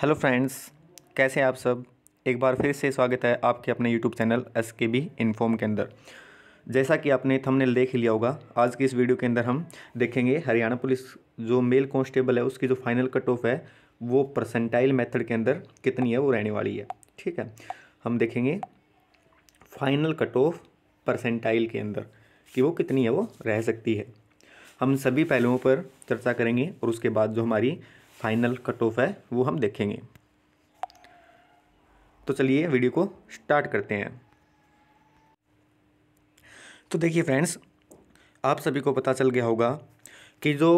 Hello friends, कैसे हैं आप सब? एक बार फिर से स्वागत है आपके अपने YouTube channel S K B inform के अंदर। जैसा कि आपने थंबनेल देख ही लिया होगा, आज की इस वीडियो के अंदर हम देखेंगे हरियाणा पुलिस जो मेल कांस्टेबल है, उसकी जो फाइनल कट ऑफ़ है, वो परसेंटाइल मेथड के अंदर कितनी है, वो रहने वाली है। ठीक है? हम देखेंगे फाइनल कट ऑफ़ परसेंटाइल के अंदर कि वो कितनी है, वो रह सकती है। हम सभी पहलुओं पर चर्चा करेंगे और उसके बाद जो हमारी फाइनल कट ऑफ़ है, वो हम देखेंगे। तो चलिए वीडियो को स्टार्ट करते हैं। तो देखिए फ्रेंड्स, आप सभी को पता चल गया होगा कि जो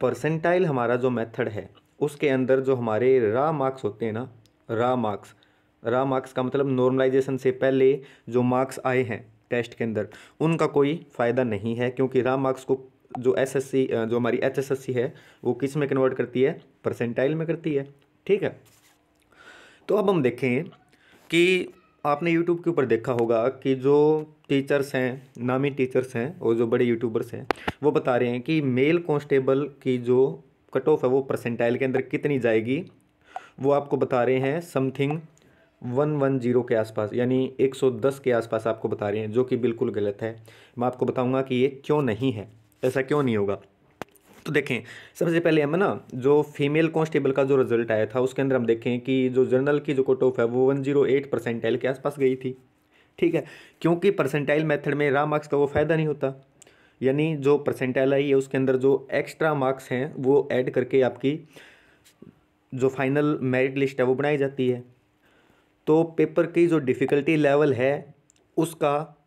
परसेंटाइल हमारा जो मेथड है, उसके अंदर जो हमारे रा मार्क्स होते हैं ना रा मार्क्स रा मार्क्स का मतलब नॉर्मलाइजेशन से पहले जो मार्क्स आए हैं टेस्ट के अंदर, उनका कोई फ़ायदा नहीं है, क्योंकि रा मार्क्स को जो एसएससी जो हमारी एचएसएससी है, वो किसमें कन्वर्ट करती है? परसेंटाइल में करती है। ठीक है? तो अब हम देखें कि आपने यूट्यूब के ऊपर देखा होगा कि जो टीचर्स हैं, नामी टीचर्स हैं और जो बड़े यूट्यूबर्स हैं, वो बता रहे हैं कि मेल कांस्टेबल की जो कट ऑफ़ है वो परसेंटाइल के अंदर कितनी जाएगी। वो आपको बता रहे हैं समथिंग वन वन ज़ीरो के आसपास, यानी एक सौ दस के आसपास आपको बता रहे हैं, जो कि बिल्कुल गलत है। मैं आपको बताऊँगा कि ये क्यों नहीं है। ऐसा क्यों नहीं होगा? तो देखें, सबसे पहले हम ना, जो फीमेल कांस्टेबल का जो रिज़ल्ट आया था, उसके अंदर हम देखें कि जो जर्नल की जो कट ऑफ़ है, वो वन ज़ीरो एट परसेंटाइल के आसपास गई थी। ठीक है? क्योंकि परसेंटाइल मेथड में रा मार्क्स का वो फ़ायदा नहीं होता। यानी जो परसेंटाइल आई है, उसके अंदर जो एक्स्ट्रा मार्क्स हैं, वो ऐड करके आपकी जो फाइनल मेरिट लिस्ट है, वो बनाई जाती है। तो पेपर की जो डिफ़िकल्टी लेवल है, उसका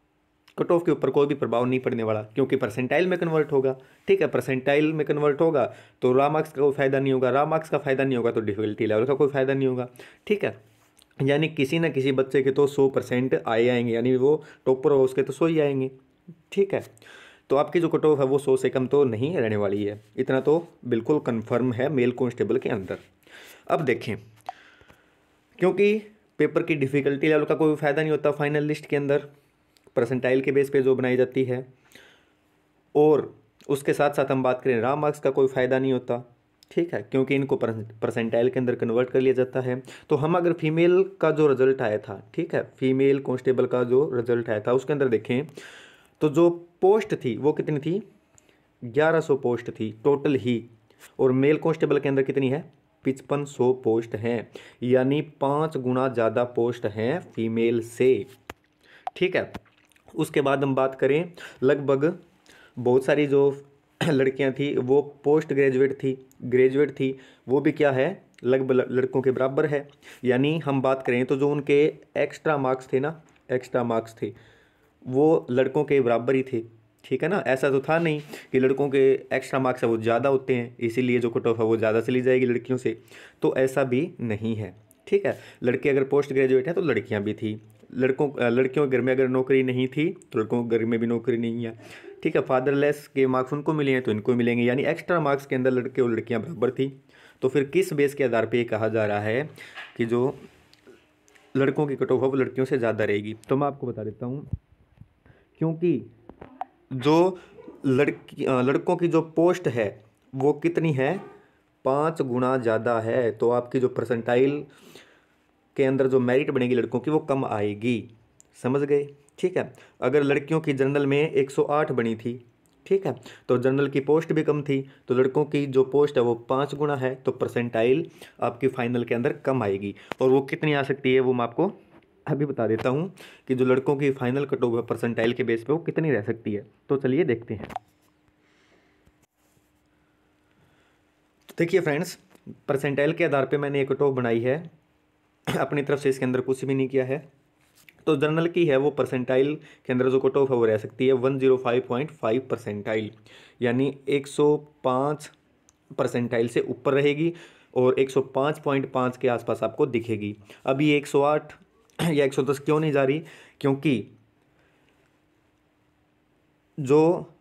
कट ऑफ़ के ऊपर कोई भी प्रभाव नहीं पड़ने वाला, क्योंकि परसेंटाइल में कन्वर्ट होगा। ठीक है परसेंटाइल में कन्वर्ट होगा तो रा मार्क्स का कोई फ़ायदा नहीं होगा। रा मार्क्स का फ़ायदा नहीं होगा तो डिफिकल्टी लेवल का कोई फ़ायदा नहीं होगा। ठीक है, यानी किसी न किसी बच्चे के तो सौ परसेंट आए आएँगे, यानी वो टॉपर हो उसके तो सौ ही आएँगे। ठीक है तो आपकी जो कट ऑफ़ है वो सौ से कम तो नहीं रहने वाली है। इतना तो बिल्कुल कन्फर्म है मेल कॉन्स्टेबल के अंदर। अब देखें, क्योंकि पेपर की डिफ़िकल्टी लेवल का कोई फ़ायदा नहीं होता फाइनल लिस्ट के अंदर। परसेंटाइल के बेस पे जो बनाई जाती है, और उसके साथ साथ हम बात करें राम मार्क्स का कोई फ़ायदा नहीं होता, ठीक है? क्योंकि इनको परसेंटाइल के अंदर कन्वर्ट कर लिया जाता है। तो हम अगर फीमेल का जो रिज़ल्ट आया था, ठीक है? फीमेल कांस्टेबल का जो रिज़ल्ट आया था, उसके अंदर देखें तो जो पोस्ट थी, वो कितनी थी? ग्यारह सौ पोस्ट थी टोटल ही। और मेल कांस्टेबल के अंदर कितनी है? पिचपन सौ पोस्ट हैं। यानी पाँच गुना ज़्यादा पोस्ट हैं फीमेल से। ठीक है? उसके बाद हम बात करें, लगभग बहुत सारी जो लड़कियाँ थी, वो पोस्ट ग्रेजुएट थी। ग्रेजुएट थी, वो भी क्या है? लगभग लड़कों के बराबर है। यानी हम बात करें तो जो उनके एक्स्ट्रा मार्क्स थे ना एक्स्ट्रा मार्क्स थे, वो लड़कों के बराबर ही थे। ठीक है ना? ऐसा तो था नहीं कि लड़कों के एक्स्ट्रा मार्क्स है, वो ज़्यादा होते हैं, इसीलिए जो कट ऑफ़ है, वो ज़्यादा चली जाएगी लड़कियों से। तो ऐसा भी नहीं है। ठीक है? लड़के अगर पोस्ट ग्रेजुएट हैं तो लड़कियाँ भी थी। लड़कों लड़कियों के घर में अगर नौकरी नहीं थी तो लड़कों के घर में भी नौकरी नहीं है। ठीक है फादरलेस के मार्क्स उनको मिले हैं तो इनको मिलेंगे। यानी एक्स्ट्रा मार्क्स के अंदर लड़के और लड़कियाँ बराबर थी। तो फिर किस बेस के आधार पर ये कहा जा रहा है कि जो लड़कों की कट ऑफ़ वो लड़कियों से ज़्यादा रहेगी? तो मैं आपको बता देता हूँ। क्योंकि जो लड़की लड़कों की जो पोस्ट है, वो कितनी है? पाँच गुना ज़्यादा है। तो आपकी जो परसेंटाइल के अंदर जो मेरिट बनेगी लड़कों की वो कम आएगी। समझ गए? ठीक है? अगर लड़कियों की जनरल में 108 बनी थी, ठीक है? तो जनरल की पोस्ट भी कम थी तो लड़कों की जो पोस्ट है वो पाँच गुना है तो परसेंटाइल आपकी फाइनल के अंदर कम आएगी। और वो कितनी आ सकती है वो मैं आपको अभी बता देता हूँ कि जो लड़कों की फाइनल कट ऑफ़ परसेंटाइल के बेस पे वो कितनी रह सकती है। तो चलिए देखते हैं। देखिए फ्रेंड्स परसेंटाइल के आधार पे मैंने एक कट ऑफ़ बनाई है। अपनी तरफ़ से इसके अंदर कुछ भी नहीं किया है। तो जनरल की है वो परसेंटाइल के अंदर जो कट ऑफ़ है वो रह सकती है one zero five point five percentile, यानी एक सौ पाँच परसेंटाइल से ऊपर रहेगी और एक सौ पाँच पॉइंट पाँच के आसपास आपको दिखेगी। अभी एक सौ आठ या एक सौ दस क्यों नहीं जा रही? क्योंकि जो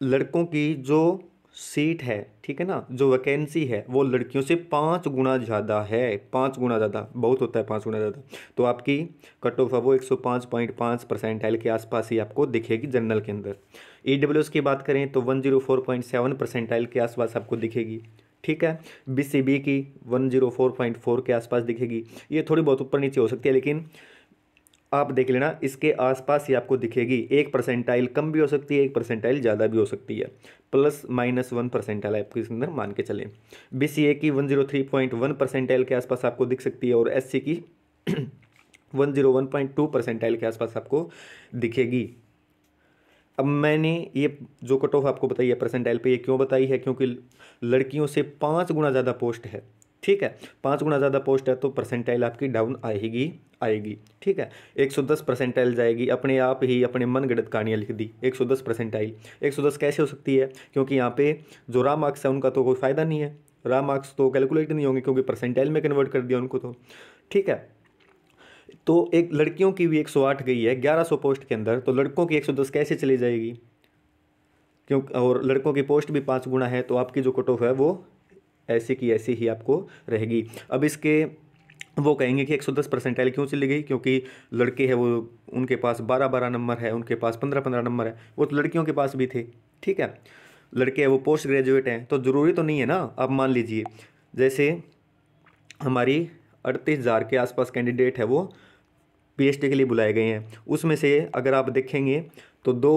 लड़कों की जो सीट है, ठीक है ना? जो वैकेंसी है, वो लड़कियों से पाँच गुना ज़्यादा है। पाँच गुना ज़्यादा, बहुत होता है पाँच गुना ज़्यादा। तो आपकी कट ऑफ़ है वो एक सौ पाँच पॉइंट पाँच परसेंटाइल के आसपास ही आपको दिखेगी जनरल के अंदर। ई डब्ल्यू एस की बात करें तो one zero four point seven percentile के आसपास आपको दिखेगी, ठीक है? बी सी बी की one zero four point four के आसपास दिखेगी। ये थोड़ी बहुत ऊपर नीचे हो सकती है, लेकिन आप देख लेना, इसके आसपास ही आपको दिखेगी, एक परसेंटाइल कम भी हो सकती है, एक परसेंटाइल ज़्यादा भी हो सकती है। प्लस माइनस वन परसेंटाइल आपको इसके अंदर मान के चलें। बी सी ए की one zero three point one percentile के आसपास आपको दिख सकती है और एस सी की one zero one point two percentile के आसपास आपको दिखेगी। अब मैंने ये जो कट ऑफ़ आपको बताई है परसेंटाइल पे, ये क्यों बताई है? क्योंकि लड़कियों से पाँच गुना ज़्यादा पोस्ट है। ठीक है? पाँच गुना ज़्यादा पोस्ट है तो परसेंटाइल आपकी डाउन आएगी आएगी, ठीक है? 110 परसेंटाइल जाएगी, अपने आप ही अपने मन गढ़त कहानियाँ लिख दी 110 परसेंटाइल 110 कैसे हो सकती है? क्योंकि यहाँ पे जो रा मार्क्स है उनका तो कोई फ़ायदा नहीं है। रा मार्क्स तो कैलकुलेट नहीं होंगे क्योंकि परसेंटाइल में कन्वर्ट कर दिया उनको तो ठीक है? तो एक लड़कियों की भी 108 गई है 1100 पोस्ट के अंदर तो लड़कों की 110 कैसे चली जाएगी? क्यों, और लड़कों की पोस्ट भी पाँच गुना है तो आपकी जो कट ऑफ़ है वो ऐसे की ऐसे ही आपको रहेगी। अब इसके वो कहेंगे कि 110 परसेंटाइल क्यों चली गई? क्योंकि लड़के हैं वो, उनके पास 12 12 नंबर है, उनके पास 15 15 नंबर है। वो तो लड़कियों के पास भी थे, ठीक है? लड़के हैं, वो पोस्ट ग्रेजुएट हैं तो ज़रूरी तो नहीं है ना? अब मान लीजिए, जैसे हमारी अड़तीस हज़ार के आसपास कैंडिडेट है वो पीएचडी के लिए बुलाए गए हैं। उसमें से अगर आप देखेंगे तो दो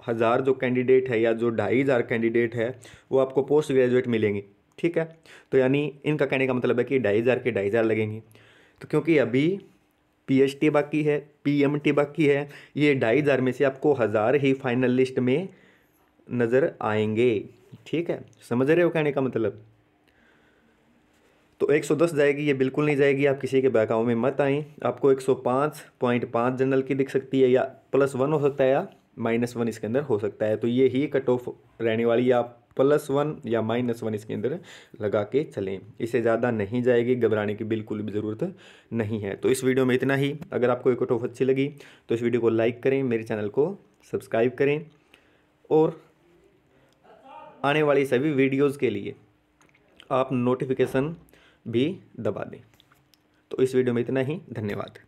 हज़ार जो कैंडिडेट है या जो ढाई हज़ार कैंडिडेट है, वो आपको पोस्ट ग्रेजुएट मिलेंगे। ठीक है? तो यानी इनका कहने का मतलब है कि ढाई हज़ार के ढाई हज़ार लगेंगे। तो क्योंकि अभी पीएचडी बाकी है पीएमटी बाकी है, ये ढाई हज़ार में से आपको हज़ार ही फाइनल लिस्ट में नज़र आएँगे। ठीक है? समझ रहे हो कहने का मतलब? तो 110 जाएगी, ये बिल्कुल नहीं जाएगी। आप किसी के बहकाव में मत आएँ। आपको 105.5 जनरल की दिख सकती है या प्लस वन हो सकता है या माइनस वन इसके अंदर हो सकता है। तो ये ही कट ऑफ़ रहने वाली आप प्लस वन या माइनस वन इसके अंदर लगा के चलें। इससे ज़्यादा नहीं जाएगी, घबराने की बिल्कुल भी ज़रूरत नहीं है। तो इस वीडियो में इतना ही। अगर आपको एक कट ऑफ़ अच्छी लगी तो इस वीडियो को लाइक करें, मेरे चैनल को सब्सक्राइब करें और आने वाली सभी वीडियोज़ के लिए आप नोटिफिकेशन भी दबा दें। तो इस वीडियो में इतना ही। धन्यवाद।